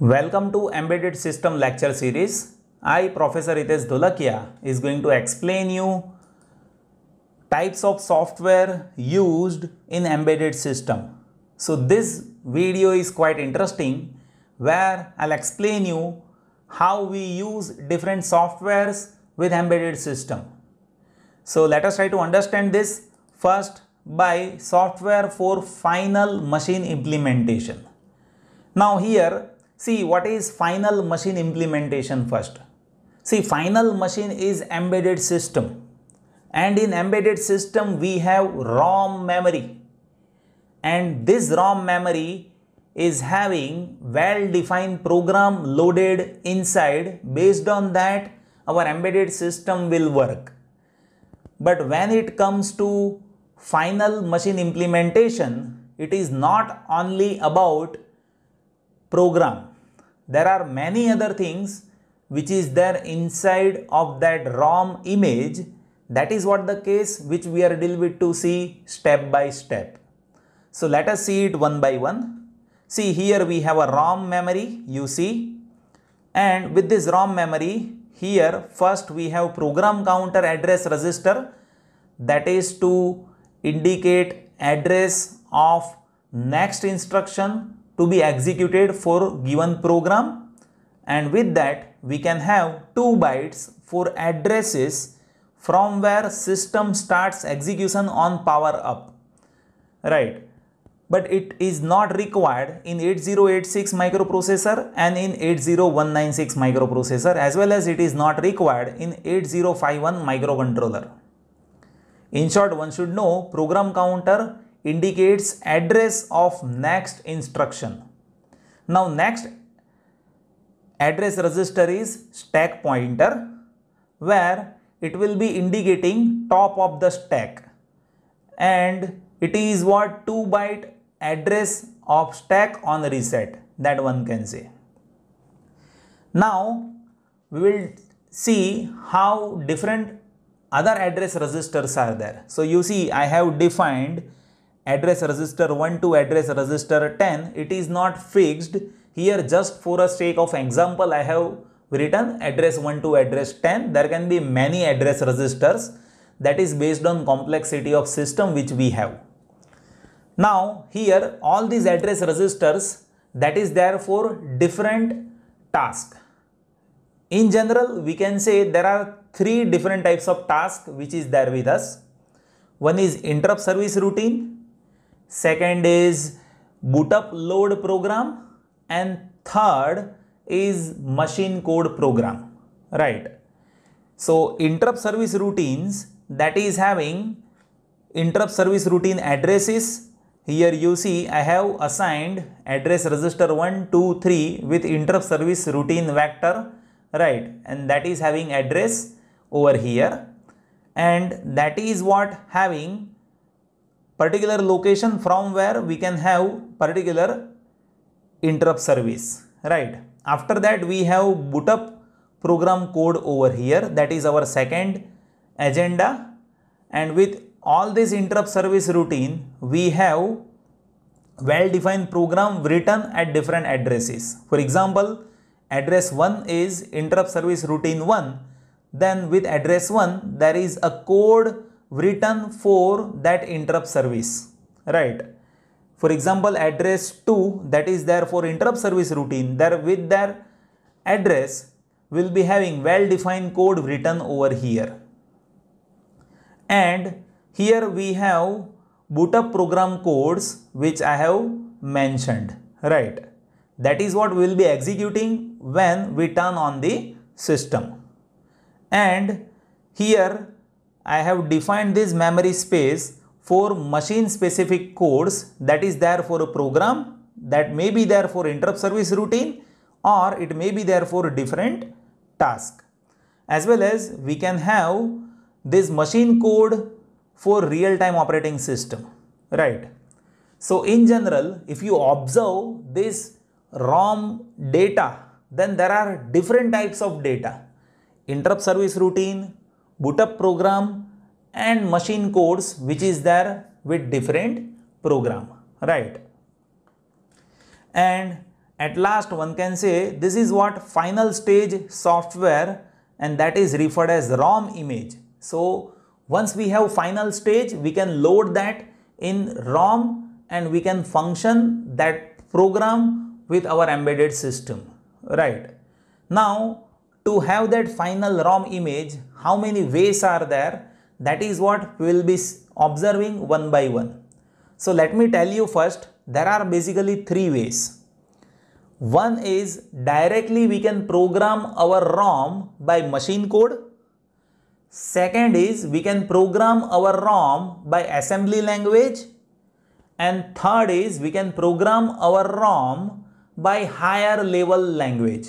Welcome to Embedded System lecture series. I, Professor Hitesh Dholakia, is going to explain you types of software used in embedded system. So this video is quite interesting where I'll explain you how we use different softwares with embedded system. So let us try to understand this first by software for final machine implementation. Now here see what is final machine implementation first. See final machine is embedded system and in embedded system we have ROM memory and this ROM memory is having well defined program loaded inside based on that our embedded system will work. But when it comes to final machine implementation, it is not only about program. There are many other things which is there inside of that ROM image. That is what the case which we are deal with to see step by step. So let us see it one by one. See here we have a ROM memory you see and with this ROM memory here first we have program counter address register that is to indicate address of next instruction to be executed for given program. And with that we can have 2 bytes for addresses from where system starts execution on power up. Right. But it is not required in 8086 microprocessor and in 80196 microprocessor as well as it is not required in 8051 microcontroller. In short, one should know program counter indicates address of next instruction. Now next address register is stack pointer where it will be indicating top of the stack and it is what 2 byte address of stack on reset that one can say. Now we will see how different other address registers are there. So you see I have defined address register 1 to address register 10. It is not fixed. Here just for a sake of example I have written address 1 to address 10. There can be many address registers that is based on complexity of system which we have. Now here all these address registers that is there for different task. In general we can say there are three different types of task which is there with us. One is interrupt service routine, second is boot up load program and third is machine code program, right. So interrupt service routines that is having interrupt service routine addresses. Here you see I have assigned address register 1, 2, 3 with interrupt service routine vector right? And that is having address over here. And that is what having particular location from where we can have particular interrupt service right. After that we have boot up program code over here that is our second agenda and with all this interrupt service routine, we have well-defined program written at different addresses. For example, address 1 is interrupt service routine 1. Then with address 1, there is a code written for that interrupt service, right? For example, address 2 that is there for interrupt service routine, there with their address will be having well-defined code written over here. And here we have boot up program codes which I have mentioned, right. That is what we will be executing when we turn on the system. And here I have defined this memory space for machine specific codes that is there for a program that may be there for interrupt service routine or it may be there for different task. As well as we can have this machine code for real-time operating system, right? So in general, if you observe this ROM data, then there are different types of data. Interrupt service routine, boot up program and machine codes which is there with different program, right? And at last one can say this is what final stage software and that is referred as ROM image. So once we have final stage we can load that in ROM and we can function that program with our embedded system right. Now to have that final ROM image how many ways are there that is what we will be observing one by one. So let me tell you first there are basically three ways. One is directly we can program our ROM by machine code. Second is we can program our ROM by assembly language. And third is we can program our ROM by higher level language.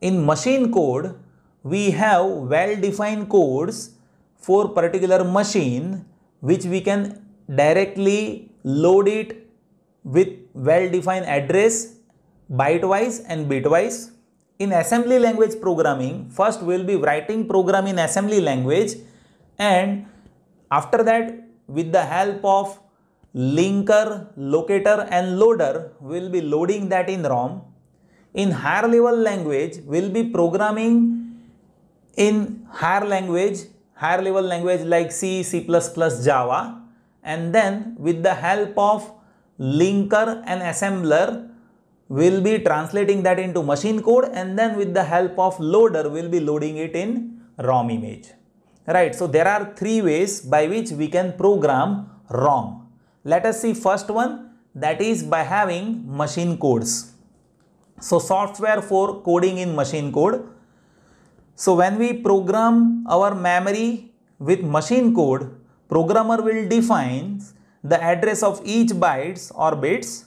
In machine code, we have well-defined codes for particular machine which we can directly load it with well-defined address byte-wise and bit-wise. In assembly language programming, first we will be writing program in assembly language and after that with the help of linker, locator and loader, we will be loading that in ROM. In higher level language, we will be programming in higher language, higher level language like C, C++, Java and then with the help of linker and assembler, we'll be translating that into machine code and then with the help of loader we'll be loading it in ROM image. Right, so there are three ways by which we can program ROM. Let us see first one that is by having machine codes. So software for coding in machine code. So when we program our memory with machine code, programmer will define the address of each bytes or bits.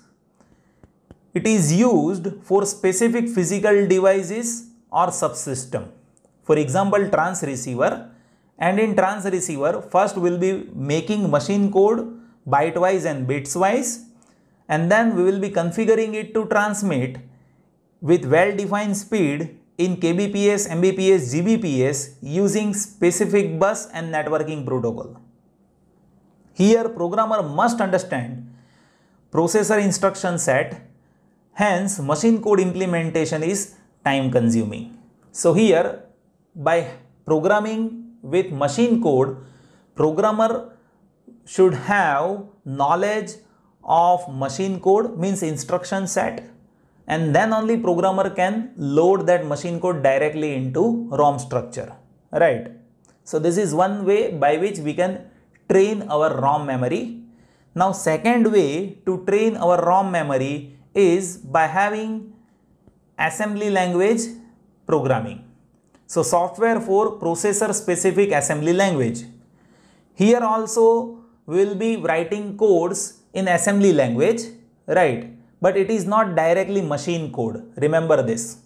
It is used for specific physical devices or subsystem. For example, trans receiver. And in trans receiver first we'll be making machine code byte-wise and bits-wise. And then we will be configuring it to transmit with well-defined speed in kbps, mbps, gbps using specific bus and networking protocol. Here programmer must understand processor instruction set Hence, machine code implementation is time consuming. So here, by programming with machine code, programmer should have knowledge of machine code means instruction set and then only programmer can load that machine code directly into ROM structure, right? So this is one way by which we can train our ROM memory. Now second way to train our ROM memory is by having assembly language programming. So software for processor specific assembly language. Here also we will be writing codes in assembly language, right? But it is not directly machine code. Remember this.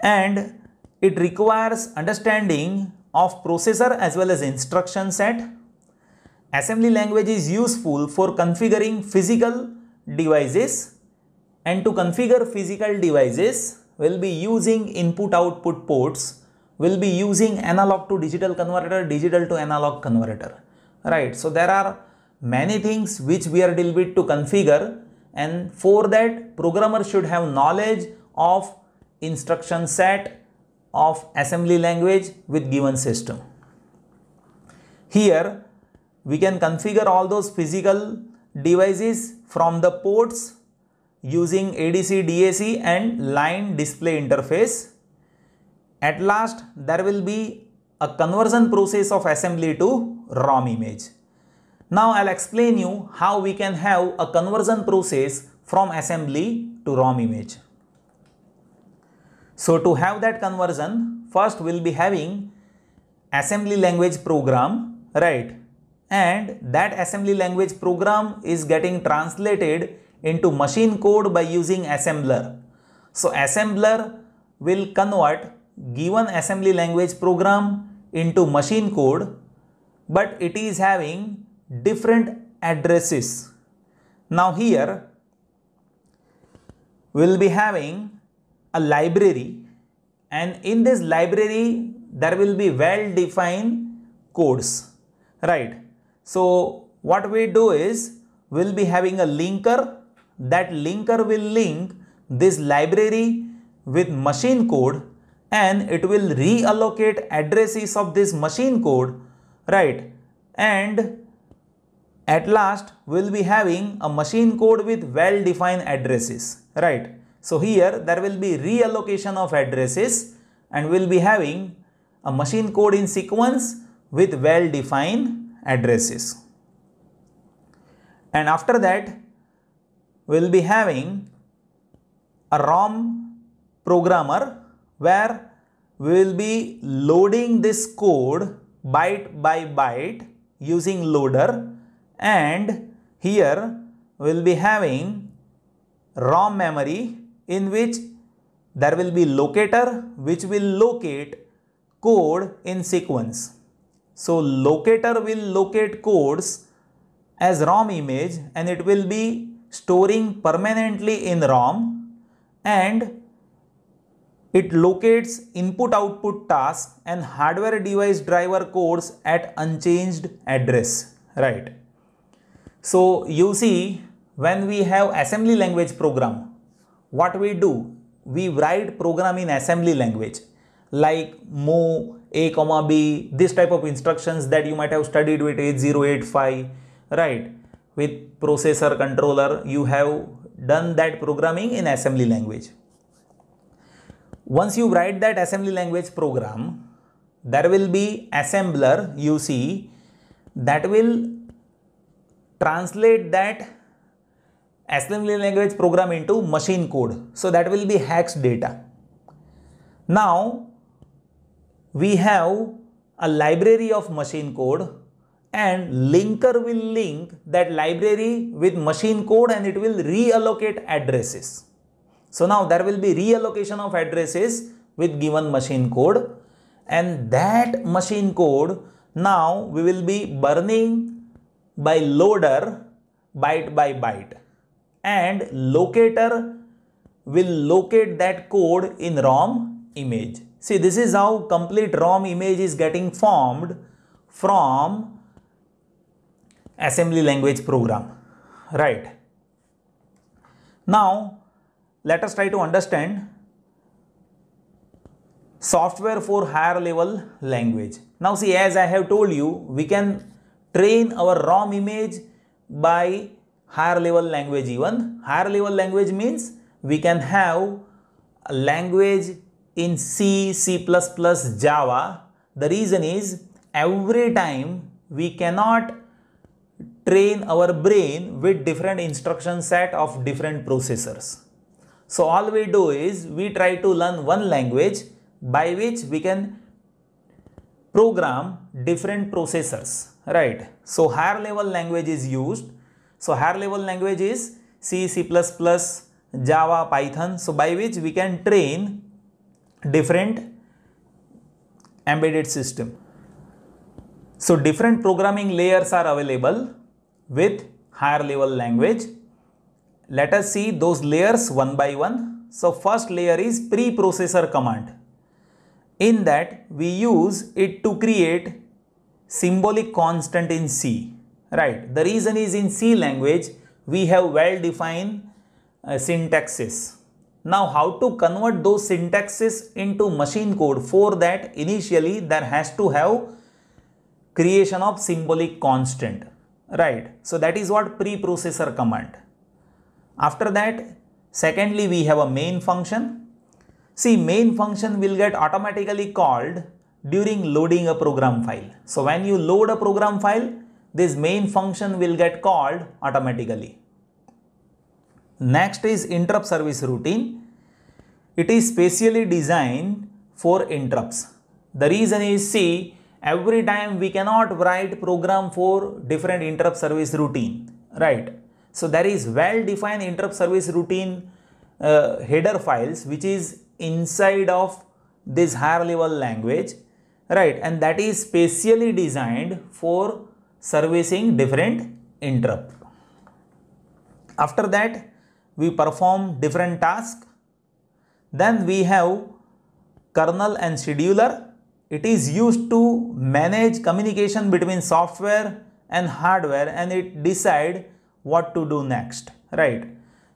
And it requires understanding of processor as well as instruction set. Assembly language is useful for configuring physical devices and to configure physical devices we'll be using input output ports we'll be using analog to digital converter digital to analog converter right so there are many things which we are deal with to configure and for that programmer should have knowledge of instruction set of assembly language with given system here we can configure all those physical devices from the ports using ADC, DAC and line display interface. At last, there will be a conversion process of assembly to ROM image. Now I'll explain you how we can have a conversion process from assembly to ROM image. So to have that conversion, first we'll be having assembly language program, right? and that assembly language program is getting translated into machine code by using assembler. So assembler will convert given assembly language program into machine code but it is having different addresses. Now here we will be having a library and in this library there will be well defined codes right? So what we do is we'll be having a linker, that linker will link this library with machine code and it will reallocate addresses of this machine code right? And at last we'll be having a machine code with well defined addresses right? So here there will be reallocation of addresses and we'll be having a machine code in sequence with well defined addresses. And after that we'll be having a ROM programmer where we will be loading this code byte by byte using loader and here we will be having ROM memory in which there will be locator which will locate code in sequence. So locator will locate codes as ROM image and it will be storing permanently in ROM and it locates input output task and hardware device driver codes at unchanged address, right? So you see when we have assembly language program, what we do? We write program in assembly language like move a comma b this type of instructions that you might have studied with 8085 right with processor controller you have done that programming in assembly language once you write that assembly language program, there will be assembler you see that will translate that assembly language program into machine code. So that will be hex data. Now we have a library of machine code and linker will link that library with machine code and it will reallocate addresses. So now there will be reallocation of addresses with given machine code and that machine code now we will be burning by loader byte by byte and locator will locate that code in ROM image. See this is how complete ROM image is getting formed from assembly language program right. Now let us try to understand software for higher level language. Now see as I have told you we can train our ROM image by higher level language even. Higher level language means we can have a language in C, C++, Java. The reason is every time we cannot train our brain with different instruction set of different processors. So all we do is we try to learn one language by which we can program different processors, right? So higher level language is used. So higher level language is C, C++, Java, Python. So by which we can train different embedded system. So different programming layers are available with higher level language let us see those layers one by one. So first layer is preprocessor command. In that we use it to create symbolic constant in C. Right. The reason is in C language we have well defined uh, syntaxes. Now how to convert those syntaxes into machine code for that initially there has to have creation of symbolic constant. Right. So that is what preprocessor command. After that, secondly, we have a main function. See, main function will get automatically called during loading a program file. So when you load a program file, this main function will get called automatically. Next is interrupt service routine. It is specially designed for interrupts. The reason is see every time we cannot write program for different interrupt service routine, right? So there is well defined interrupt service routine uh, header files which is inside of this higher level language right and that is specially designed for servicing different interrupt. After that we perform different tasks. Then we have kernel and scheduler. It is used to manage communication between software and hardware and it decide what to do next right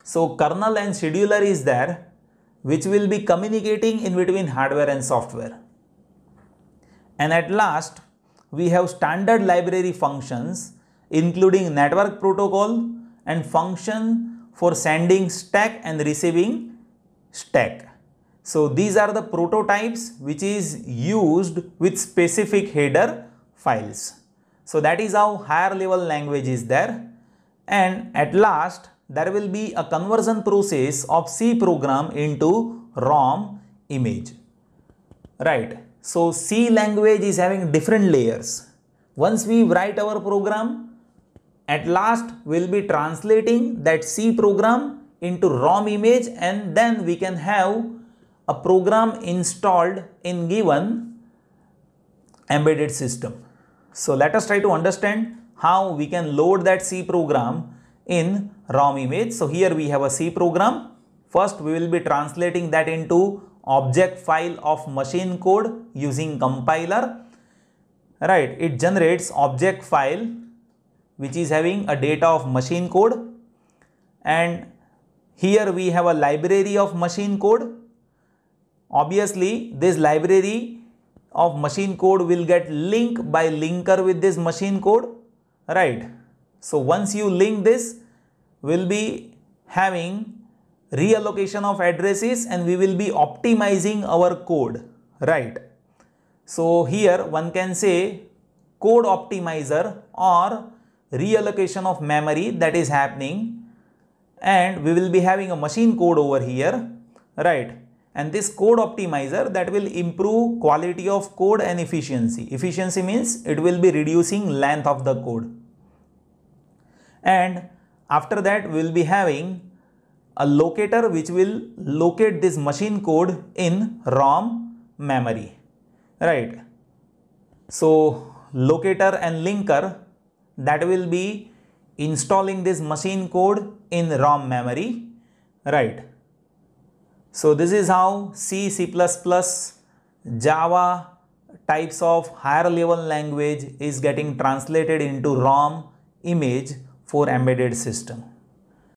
So kernel and scheduler is there which will be communicating in between hardware and software. And at last we have standard library functions including network protocol and function for sending stack and receiving stack. So these are the prototypes which is used with specific header files. So that is how higher level language is there. And at last there will be a conversion process of C program into ROM image. Right. So C language is having different layers. Once we write our program, at last we'll be translating that C program into ROM image and then we can have a program installed in given embedded system. So let us try to understand how we can load that C program in ROM image. So here we have a C program. First we will be translating that into object file of machine code using compiler. Right, it generates object file which is having a data of machine code and here we have a library of machine code. Obviously this library of machine code will get linked by linker with this machine code right so once you link this we'll be having reallocation of addresses and we will be optimizing our code right so here one can say code optimizer or reallocation of memory that is happening and we will be having a machine code over here right and this code optimizer that will improve quality of code and efficiency. Efficiency means it will be reducing length of the code. And after that we will be having a locator which will locate this machine code in ROM memory. Right. So locator and linker that will be installing this machine code in ROM memory. Right. So this is how C, C++, Java types of higher level language is getting translated into ROM image for embedded system.